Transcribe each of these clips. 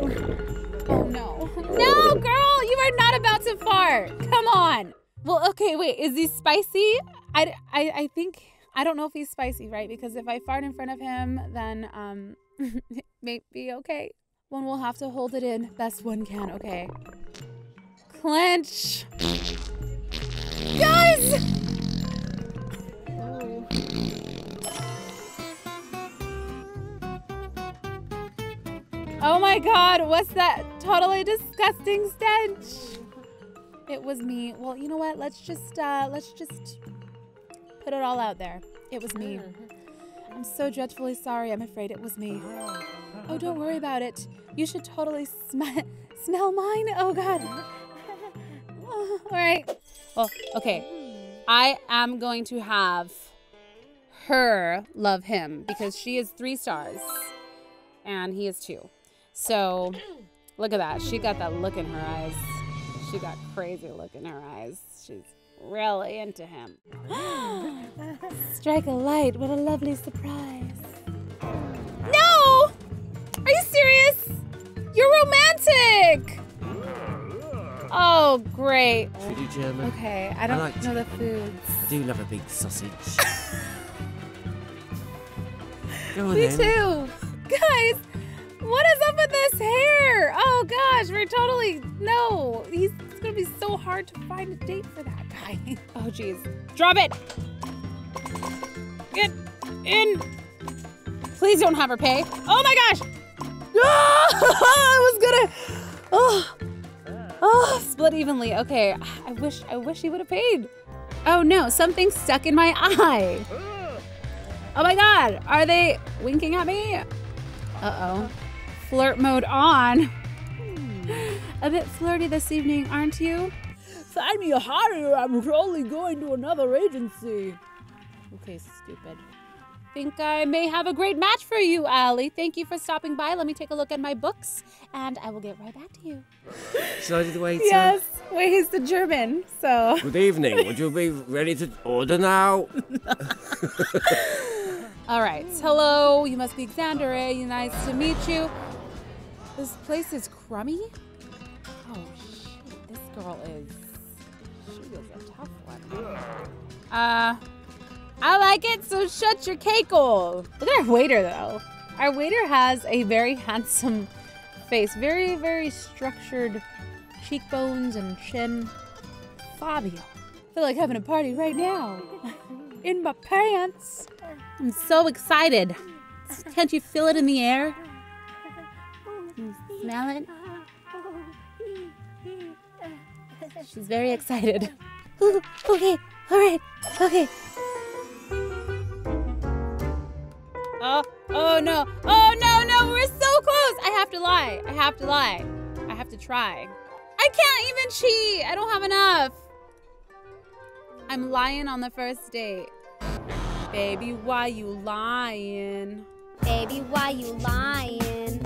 Oh no. No, girl, you are not about to fart. Come on. Well, okay, wait. Is he spicy? I, I, I think I don't know if he's spicy, right? Because if I fart in front of him, then um, it may be okay. One will have to hold it in best one can. Okay. Clench. Guys. Oh my god, what's that totally disgusting stench? It was me. Well, you know what? Let's just uh let's just put it all out there. It was me. I'm so dreadfully sorry. I'm afraid it was me. Oh, don't worry about it. You should totally sm- smell mine. Oh god. Oh, all right. Well, okay. I am going to have her love him because she is 3 stars and he is 2. So, look at that. She got that look in her eyes. She got crazy look in her eyes. She's really into him. Strike a light. What a lovely surprise. No! Are you serious? You're romantic! Oh, great. Should do German? Okay, I don't like know the foods. I do love a big sausage. Go on Me then. too. Guys, what is up with this hair? Oh gosh, we're totally no. He's it's gonna be so hard to find a date for that guy. Oh jeez. Drop it. Get in. Please don't have her pay. Oh my gosh. I was gonna. Oh. Oh, split evenly. Okay. I wish I wish he would have paid. Oh no, something stuck in my eye. Oh my god, are they winking at me? Uh-oh. Flirt mode on. A bit flirty this evening, aren't you? Find me a hottie or I'm totally going to another agency. Okay, stupid. Think I may have a great match for you, Allie. Thank you for stopping by. Let me take a look at my books, and I will get right back to you. Shall I do the waiter? Yes. Wait, he's the German, so. Good evening. Would you be ready to order now? All right. Hello, you must be Xander. Eh? Nice to meet you. This place is crummy. Oh shit! This girl is. She is a tough one. Uh, I like it. So shut your cake hole. Look at our waiter though. Our waiter has a very handsome face. Very very structured cheekbones and chin. Fabio. I feel like having a party right now. In my pants. I'm so excited. Can't you feel it in the air? You smell it? She's very excited. Ooh, okay, all right, okay. Oh, oh no, oh no, no, we're so close. I have to lie. I have to lie. I have to try. I can't even cheat. I don't have enough. I'm lying on the first date. Baby, why you lying? Baby, why you lying?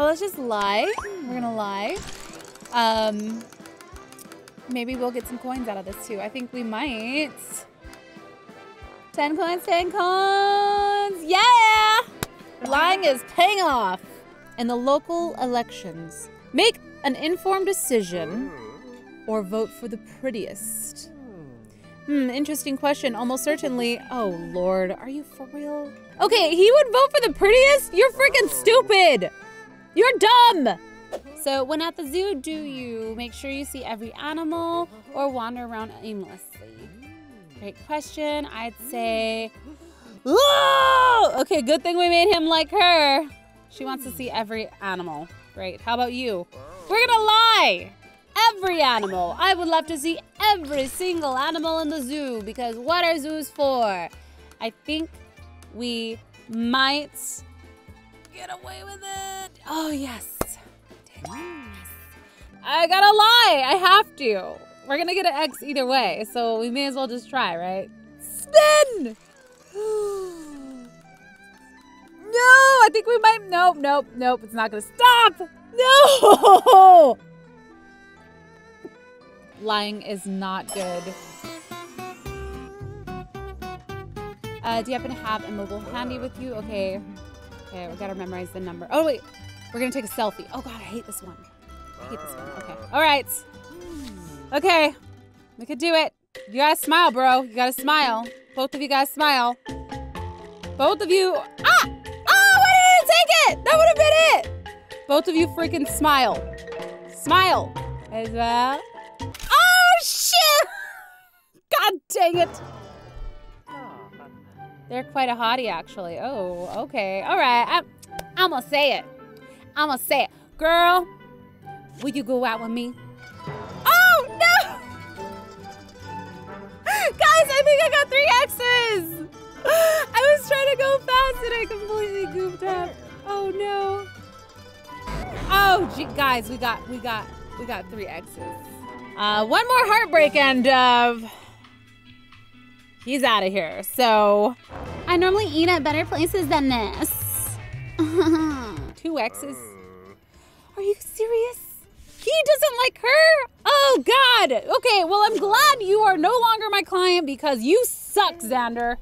Let's just lie. We're gonna lie. Um, maybe we'll get some coins out of this too. I think we might. Ten coins, ten coins. Yeah! Lying is paying off. In the local elections, make an informed decision or vote for the prettiest. Hmm, interesting question. Almost certainly. Oh, Lord. Are you for real? Okay, he would vote for the prettiest? You're freaking stupid. You're dumb. So, when at the zoo, do you make sure you see every animal or wander around aimlessly? Great question. I'd say. Whoa! Okay, good thing we made him like her. She wants to see every animal. Great. How about you? We're gonna lie. Every animal. I would love to see every single animal in the zoo because what are zoos for? I think we might get away with it. Oh, yes. I gotta lie. I have to. We're gonna get an X either way, so we may as well just try, right? Spin! No, I think we might. Nope, nope, nope. It's not gonna stop. No! Lying is not good. Uh, do you happen to have a mobile handy with you? Okay. Okay, we gotta memorize the number. Oh, wait. We're gonna take a selfie. Oh god, I hate this one. I hate this one. Okay. All right. Okay. We could do it. You gotta smile, bro. You gotta smile. Both of you gotta smile. Both of you. Ah! Oh, why did I take it? That would have been it. Both of you freaking smile. Smile. As well. Oh shit! God dang it. They're quite a hottie, actually. Oh, okay. All right. I'm, I'm gonna say it. I'm gonna say it. Girl, will you go out with me? Oh, no! Guys, I think I got three X's. I was trying to go fast and I completely goofed up. Oh, no. Oh, gee, guys, we got, we got, we got three X's. Uh, one more heartbreak and, uh, he's out of here. So, I normally eat at better places than this. Two X's? Are you serious? He doesn't like her? Oh, God. Okay, well, I'm glad you are no longer my client because you suck, Xander.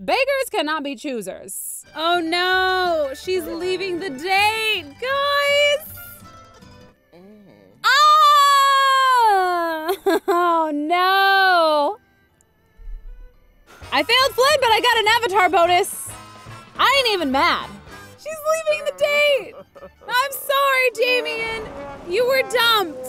Beggars cannot be choosers. Oh, no. She's leaving the date, guys. I failed Flynn, but I got an avatar bonus. I ain't even mad. She's leaving the date. I'm sorry, Damien. You were dumped.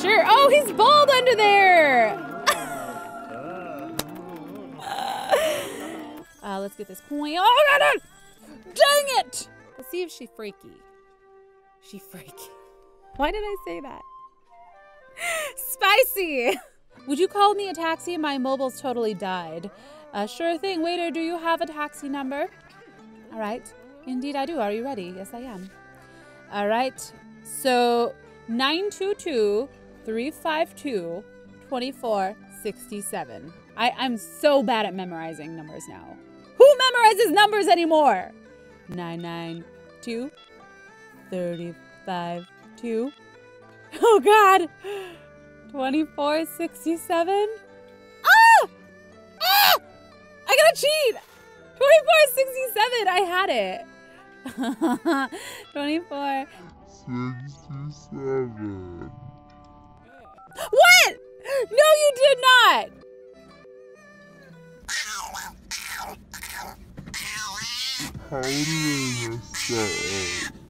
Sure. Oh, he's bald under there. uh, let's get this coin. Oh. God. Dang it. Let's see if she's freaky. She freaky. Why did I say that? Spicy. Would you call me a taxi? My mobile's totally died. Uh, sure thing. Waiter, do you have a taxi number? All right. Indeed, I do. Are you ready? Yes, I am. All right. So 922 352 2467. I'm so bad at memorizing numbers now. Who memorizes numbers anymore? 992 35 2. Oh, God. 2467. Ah! Ah! I gotta cheat! 2467. I had it. 24. 67. What? No, you did not. How do I mess that up?